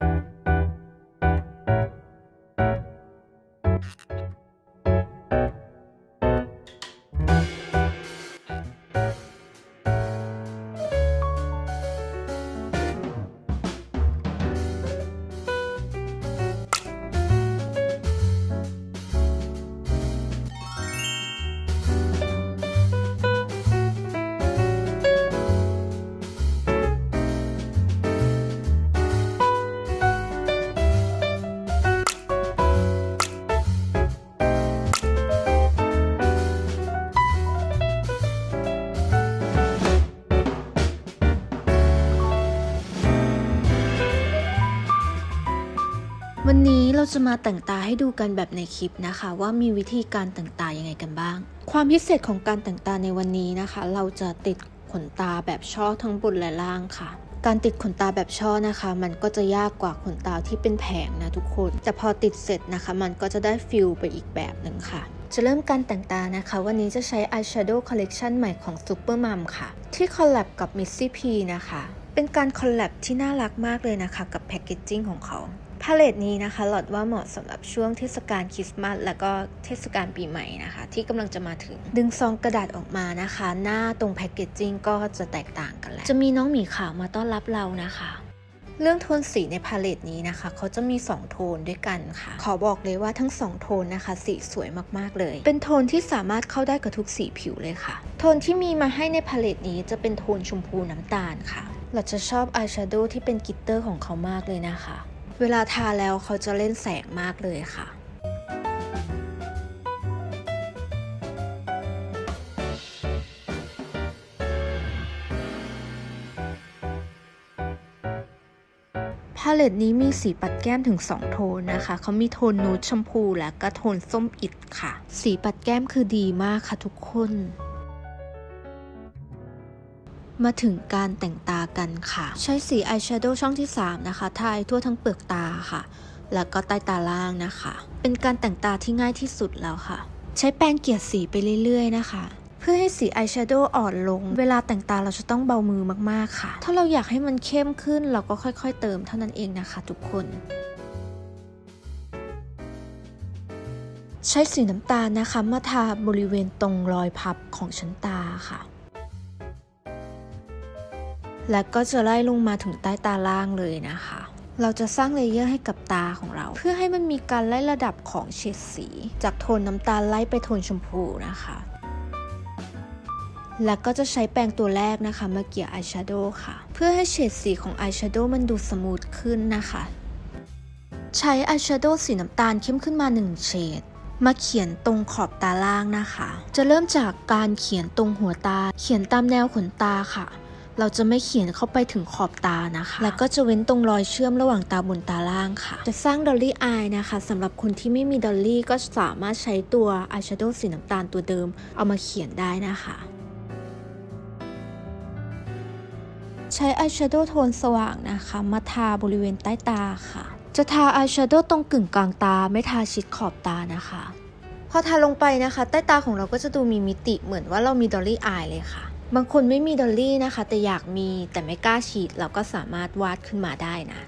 วั จะมาแต่งตาให้ดูกันแบบในคลิปนะคะ ว่ามีวิธีการแต่งตายังไงกันบ้าง ความพิเศษของการแต่งตาในวันนี้นะคะ เราจะติดขนตาแบบช่อทั้งบนและล่างค่ะ การติดขนตาแบบช่อนะคะ มันก็จะยากกว่าขนตาที่เป็นแผงนะทุกคน แต่พอติดเสร็จนะคะ มันก็จะได้ฟิลไปอีกแบบหนึ่งค่ะจะเริ่มการแต่งตานะคะ วันนี้จะใช้ Eyeshadow Collection ใหม่ของ Super Mom ค่ะ ที่คอลแลบกับ Missy P นะคะ เป็นการ collab ที่น่ารักมากเลยนะคะ กับ packaging ของเขา palette นี้นะคะหลอดว่าเหมาะสำหรับช่วงเทศกาลคริสต์มาสแล้วก็เทศกาลปีใหม่นะคะ ที่กำลังจะมาถึง ดึงซองกระดาษออกมานะคะ หน้าตรง packaging ก็จะแตกต่างกันแล้ว จะมีน้องหมีขาวมาต้อนรับเรานะคะเรื่องโทนสีใน palette นี้นะคะ เขาจะมี 2 โทนด้วยกันค่ะ ขอบอกเลยว่าทั้ง 2 โทนนะคะ สีสวยมากๆเลย เป็นโทนที่สามารถเข้าได้กับทุกสีผิวเลยค่ะ โทนที่มีมาให้ใน palette นี้จะเป็นโทนชมพูน้ำตาลค่ะ เราจะชอบอายแชโดว์ที่เป็น glitter ของเขามากเลยนะคะ เวลาทาแล้วเขาจะเล่นแสงมากเลยค่ะ palette นี้มีสีปัดแก้มถึง 2 โทนนะคะ เขามีโทนนูดชมพูและก็โทนส้มอิฐค่ะ สีปัดแก้มคือดีมากค่ะทุกคน มาถึงการแต่งตากันค่ะ ใช้สีอายแชโดว์ช่องที่ 3 นะคะทายทั่วทั้งเปลือกตาค่ะ แล้วก็ใต้ตาล่างนะคะ เป็นการแต่งตาที่ง่ายที่สุดแล้วค่ะ ใช้แปรงเกลี่ยสีไปเรื่อยๆนะคะเพื่อให้สีอายแชโดว์อ่อนลง เวลาแต่งตาเราจะต้องเบามือมากๆค่ะ ถ้าเราอยากให้มันเข้มขึ้นเราก็ค่อยๆเติมเท่านั้นเองนะคะทุกคน ใช้สีน้ำตาลนะคะ มาทาบริเวณตรงรอยพับของชั้นตาค่ะ และก็จะไล่ลงมาถึงใต้ตาล่างเลยนะคะ เราจะสร้าง layer ให้กับตาของเรา เพื่อให้มันมีการไล่ระดับของเฉดสี จากโทนน้ำตาลไล่ไปโทนชมพูนะคะ แล้วก็จะใช้แปรงตัวแรกนะคะมาเกลี่ยอายแชโดว์ค่ะ เพื่อให้เฉดสีของอายแชโดว์มันดู smooth ขึ้นนะคะ ใช้อายแชโดว์สีน้ำตาลเข้มขึ้นมา1เฉดมาเขียนตรงขอบตาล่างนะคะ จะเริ่มจากการเขียนตรงหัวตา เขียนตามแนวขนตาค่ะ เราจะไม่เขียนเข้าไปถึงขอบตานะคะ แล้วก็จะเว้นตรงรอยเชื่อมระหว่างตาบนตาล่างค่ะ จะสร้าง dolly eye นะคะสำหรับคนที่ไม่มี dolly ก็สามารถใช้ตัวอายแชโดว์สีน้ำตาลตัวเดิม เอามาเขียนได้นะคะใช้อายแชโดว์โทนสว่างนะคะ มาทาบริเวณใต้ตาค่ะ จะทาอายแชโดว์ตรงกึ่งกลางตา ไม่ทาชิดขอบตานะคะ พอทาลงไปนะคะ ใต้ตาของเราก็จะดูมีมิติเหมือนว่าเรามี dolly eye เลยค่ะ บางคนไม่มี dolly นะคะ แต่อยากมีแต่ไม่กล้าฉีด เราก็สามารถวาดขึ้นมาได้นะ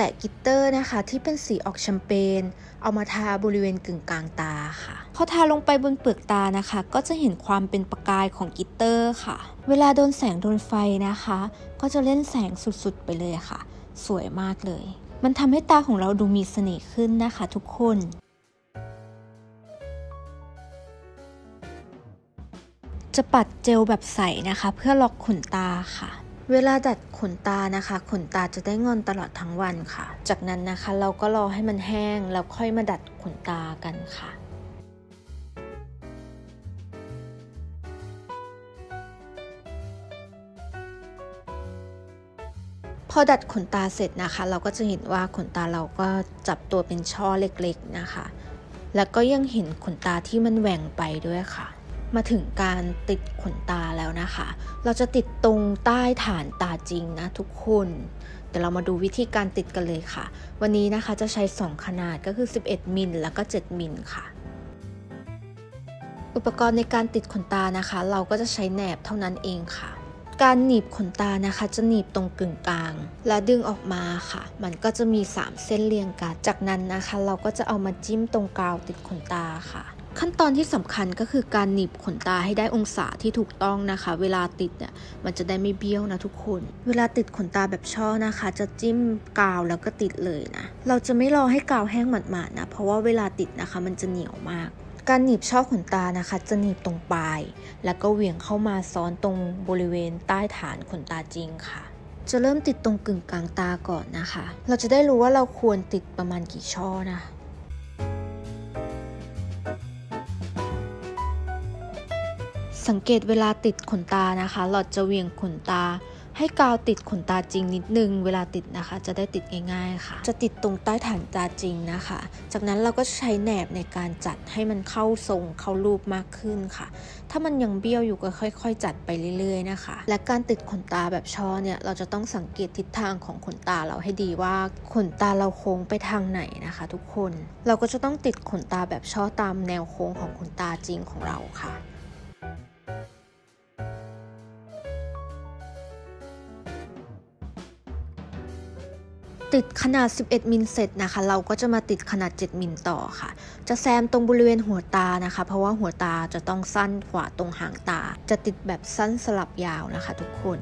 ตะ glitter นะคะ ที่เป็นสีออกแชมเปญเอามาทาบริเวณกึ่งกลางตาค่ะพอทาลงไปบนเปลือกตานะคะ ก็จะเห็นความเป็นประกายของ glitter ค่ะ เวลาโดนแสงโดนไฟนะคะ ก็จะเล่นแสงสุดๆไปเลยค่ะ สวยมากเลย มันทำให้ตาของเราดูมีเสน่ห์ขึ้นนะคะทุกคนจะปัดเจลแบบใสนะคะ เพื่อล็อกขนตาค่ะ เวลาดัดขนตานะคะ ขนตาจะได้งอนตลอดทั้งวันค่ะ จากนั้นนะคะเราก็รอให้มันแห้งแล้วค่อยมาดัดขนตากันค่ะพอดัดขนตาเสร็จนะคะ เราก็จะเห็นว่าขนตาเราก็จับตัวเป็นช่อเล็กๆนะคะ แล้วก็ยังเห็นขนตาที่มันแหว่งไปด้วยค่ะ มาถึงการติดขนตาแล้วนะคะ เราจะติดตรงใต้ฐานตาจริงนะทุกคนเดี๋ยวเรามาดูวิธีการติดกันเลยค่ะ วันนี้นะคะจะใช้ 2 ขนาดก็คือ 11 มิลแล้วก็ 7 มิลค่ะ อุปกรณ์ในการติดขนตานะคะ เราก็จะใช้แหนบเท่านั้นเองค่ะ การหนีบขนตานะคะ จะหนีบตรงกึ่งกลาง และดึงออกมาค่ะ มันก็จะมี 3 เส้นเรียงกัน จากนั้นนะคะ เราก็จะเอามาจิ้มตรงกาวติดขนตาค่ะ ขั้นตอนที่สำคัญก็คือการหนีบขนตาให้ได้องศาที่ถูกต้องนะคะ เวลาติดเนี่ยมันจะได้ไม่เบี้ยวนะทุกคน เวลาติดขนตาแบบช่อนะคะ จะจิ้มกาวแล้วก็ติดเลยนะ เราจะไม่รอให้กาวแห้งหมาดๆนะ เพราะว่าเวลาติดนะคะ มันจะเหนียวมาก การหนีบช่อขนตานะคะ จะหนีบตรงปลาย แล้วก็เหวี่ยงเข้ามาซ้อนตรงบริเวณใต้ฐานขนตาจริงค่ะจะเริ่มติดตรงกึ่งกลางตาก่อนนะคะ เราจะได้รู้ว่าเราควรติดประมาณกี่ช่อนะ สังเกตเวลาติดขนตานะคะ หลอดจะเวียงขนตา ให้กาวติดขนตาจริงนิดนึง เวลาติดนะคะ จะได้ติดง่ายๆค่ะ จะติดตรงใต้ฐานตาจริงนะคะ จากนั้นเราก็ใช้แหนบในการจัดให้มันเข้าทรงเข้ารูปมากขึ้นค่ะ ถ้ามันยังเบี้ยวอยู่ก็ค่อย ๆ จัดไปเรื่อยๆนะคะ และการติดขนตาแบบช่อเนี่ยเราจะต้องสังเกตทิศทางของขนตาเราให้ดีว่าขนตาเราโค้งไปทางไหนนะคะ ทุกคน เราก็จะต้องติดขนตาแบบช่อตามแนวโค้งของขนตาจริงของเราค่ะ ติดขนาด 11 มิลเสร็จนะคะ เราก็จะมาติดขนาด 7 มิลต่อค่ะ จะแซมตรงบริเวณหัวตานะคะ เพราะว่าหัวตาจะต้องสั้นกว่าตรงหางตา จะติดแบบสั้นสลับยาวนะคะทุกคน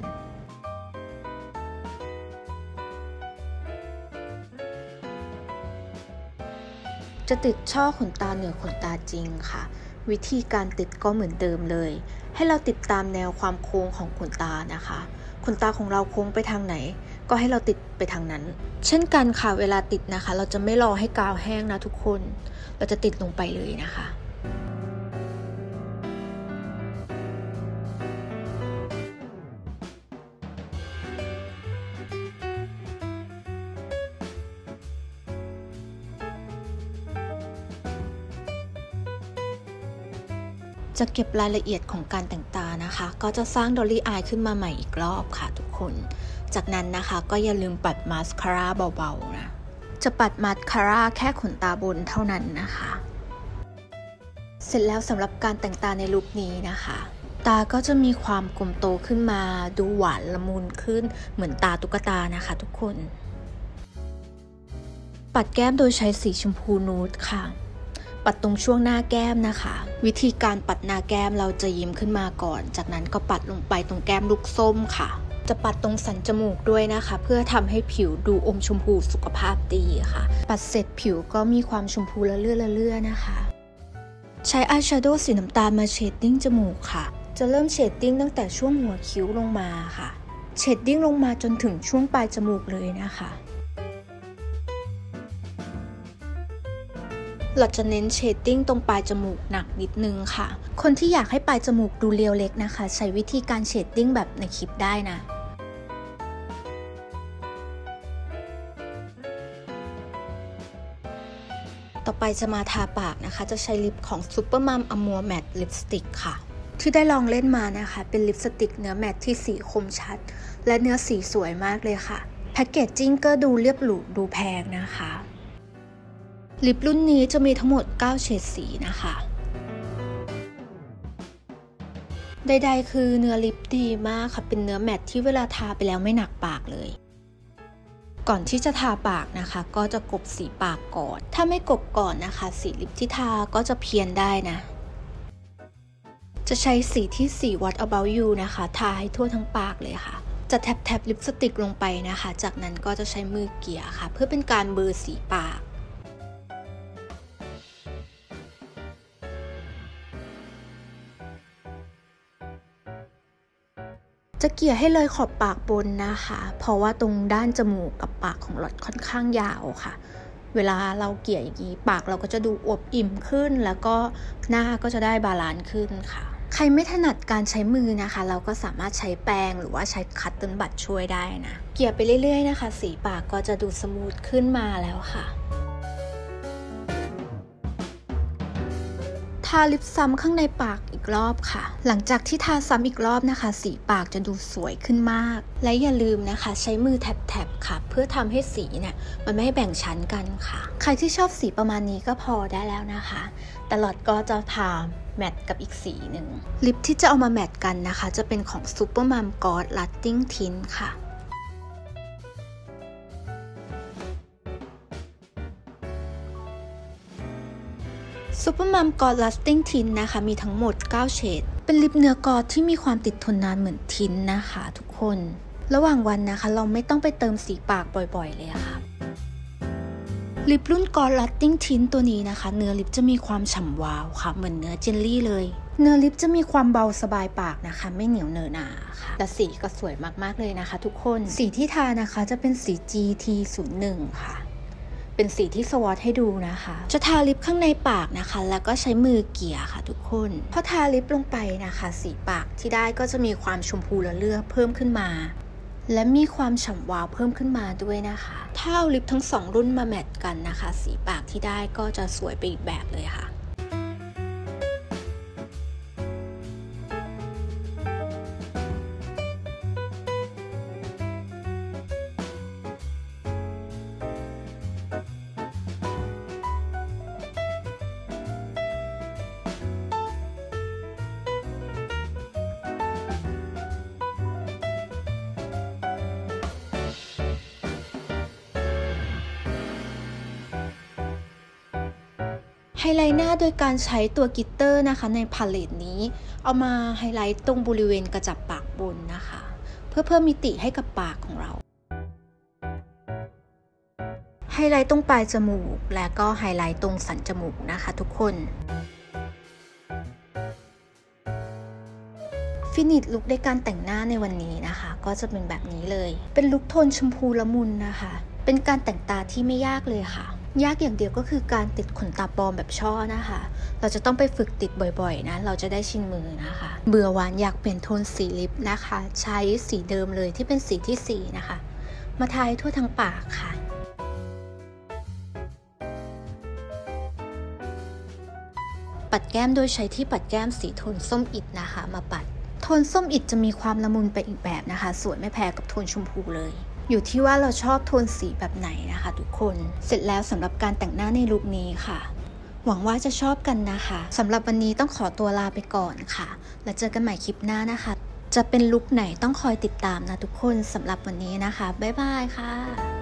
จะติดช่อขนตาเหนือขนตาจริงค่ะ วิธีการติดก็เหมือนเดิมเลย ให้เราติดตามแนวความโค้งของขนตานะคะ ขนตาของเราโค้งไปทางไหน ก็ให้เราติดไปทางนั้น เช่นกันค่ะเวลาติดนะคะ เราจะไม่รอให้กาวแห้งนะทุกคน เราจะติดลงไปเลยนะคะจะเก็บรายละเอียดของการแต่งตานะคะ ก็จะสร้างดอลลี่อายขึ้นมาใหม่อีกรอบค่ะทุกคน จากนั้นนะคะก็อย่าลืมปัดมาสคาร่าเบาๆนะ จะปัดมาสคาร่าแค่ขนตาบนเท่านั้นนะคะ เสร็จแล้วสำหรับการแต่งตาในลุคนี้นะคะ ตาก็จะมีความกลมโตขึ้นมาดูหวานละมุนขึ้นเหมือนตาตุ๊กตานะคะทุกคน ปัดแก้มโดยใช้สีชมพูนูดค่ะปัดตรงช่วงหน้าแก้มนะคะ วิธีการปัดหน้าแก้มเราจะยิ้มขึ้นมาก่อน จากนั้นก็ปัดลงไปตรงแก้มลูกส้มค่ะ จะปัดตรงสันจมูกด้วยนะคะ เพื่อทำให้ผิวดูอมชมพูสุขภาพดีค่ะ ปัดเสร็จผิวก็มีความชมพูระเรื่อระเรื่อนะคะ ใช้อายแชโดว์สีน้ำตาลมา shading จมูกค่ะ จะเริ่ม shading ตั้งแต่ช่วงหัวคิ้วลงมาค่ะ shading ลงมาจนถึงช่วงปลายจมูกเลยนะคะเราจะเน้น shading ตรงปลายจมูกหนักนิดนึงค่ะ คนที่อยากให้ปลายจมูกดูเรียวเล็กนะคะ ใช้วิธีการ shading แบบในคลิปได้นะ ต่อไปจะมาทาปากนะคะ จะใช้ lip ของ Supermom Amour Matte Lipstick ค่ะ ที่ได้ลองเล่นมานะคะ เป็นลิปสติกเนื้อ matte ที่สีคมชัด และเนื้อสีสวยมากเลยค่ะ packaging ก็ดูเรียบหรูดูแพงนะคะ ลิปรุ่นนี้จะมีทั้งหมด 9 เฉดสีนะคะใดๆ คือเนื้อลิปดีมากค่ะ เป็นเนื้อแมตที่เวลาทาไปแล้วไม่หนักปากเลย ก่อนที่จะทาปากนะคะ ก็จะกบสีปากก่อน ถ้าไม่กบก่อนนะคะ สีลิปที่ทาก็จะเพี้ยนได้นะ จะใช้สีที่สี What About You นะคะ ทาให้ทั่วทั้งปากเลยค่ะ จะแทบแทบลิปสติกลงไปนะคะ จากนั้นก็จะใช้มือเกี่ยค่ะ เพื่อเป็นการเบอร์สีปาก จะเกลี่ยให้เลยขอบปากบนนะคะ เพราะว่าตรงด้านจมูกกับปากของหลอดค่อนข้างยาวค่ะ เวลาเราเกลี่ยอย่างนี้ปากเราก็จะดูอวบอิ่มขึ้น แล้วก็หน้าก็จะได้ balance ขึ้นค่ะ ใครไม่ถนัดการใช้มือนะคะ เราก็สามารถใช้แปรงหรือว่าใช้ cotton bud ช่วยได้นะ เกลี่ยไปเรื่อยๆนะคะ สีปากก็จะดู smooth ขึ้นมาแล้วค่ะ ทาลิปซ้ำข้างในปากอีกรอบค่ะ หลังจากที่ทาซ้ำอีกรอบนะคะ สีปากจะดูสวยขึ้นมาก และอย่าลืมนะคะ ใช้มือแถบๆค่ะ เพื่อทำให้สีเนี่ยมันไม่ให้แบ่งชั้นกันค่ะ ใครที่ชอบสีประมาณนี้ก็พอได้แล้วนะคะ ตลอดก็จะทาแมทกับอีกสีหนึ่งลิปที่จะเอามาแมทกันนะคะ จะเป็นของ Super Mom God Lasting Tint ค่ะ Supermom Gloss Lasting Tint นะคะ มีทั้งหมด 9 เฉด เป็น lip เนื้อ gloss ที่มีความติดทนนานเหมือน tint นะคะทุกคน ระหว่างวันนะคะ เราไม่ต้องไปเติมสีปากบ่อยๆ เลยค่ะ lip รุ่น Gloss Lasting Tint ตัวนี้นะคะ เนื้อ lip จะมีความฉ่ำวาวค่ะ เหมือนเนื้อเจลลี่เลย เนื้อ lip จะมีความเบาสบายปากนะคะ ไม่เหนียวเหนอะหนะค่ะแต่สีก็สวยมากๆเลยนะคะ ทุกคน สีที่ทานะคะจะเป็นสี GT01 ค่ะ เป็นสีที่สวอตให้ดูนะคะ จะทาลิปข้างในปากนะคะ แล้วก็ใช้มือเกี่ยค่ะทุกคนพอทาลิปลงไปนะคะ สีปากที่ได้ก็จะมีความชมพูละเลือกเพิ่มขึ้นมาและมีความฉ่ำวาวเพิ่มขึ้นมาด้วยนะคะ ถ้าเอาลิปทั้งสองรุ่นมาแมทกันนะคะ สีปากที่ได้ก็จะสวยไปอีกแบบเลยค่ะ ไลท์หน้าโดยการใช้ตัว glitter นะคะใน palette นี้ เอามาไฮไลท์ตรงบริเวณกระจับปากบนนะคะ เพื่อเพิ่มมิติให้กับปากของเรา ไฮไลท์ตรงปลายจมูก และก็ไฮไลท์ตรงสันจมูกนะคะทุกคน finish look ในการแต่งหน้าในวันนี้นะคะ ก็จะเป็นแบบนี้เลย เป็น look โทนชมพูละมุนนะคะ เป็นการแต่งตาที่ไม่ยากเลยค่ะ ยากอย่างเดียวก็คือการติดขนตาปลอมแบบช่อนะคะ เราจะต้องไปฝึกติดบ่อยๆนะ เราจะได้ชินมือนะคะ เบื่อหวานอยากเปลี่ยนโทนสีลิปนะคะ ใช้สีเดิมเลยที่เป็นสีที่ 4 นะคะ มาทายทั่วทั้งปากค่ะปัดแก้มโดยใช้ที่ปัดแก้มสีโทนส้มอิดนะคะ มาปัด โทนส้มอิดจะมีความละมุนไปอีกแบบนะคะ สวยไม่แพ้กับโทนชมพูเลย อยู่ที่ว่าเราชอบโทนสีแบบไหนนะคะทุกคน เสร็จแล้วสำหรับการแต่งหน้าในลุคนี้ค่ะ หวังว่าจะชอบกันนะคะสำหรับวันนี้ต้องขอตัวลาไปก่อนค่ะ แล้วเจอกันใหม่คลิปหน้านะคะ จะเป็นลุคไหนต้องคอยติดตามนะทุกคนสำหรับวันนี้นะคะ บ๊ายบายค่ะ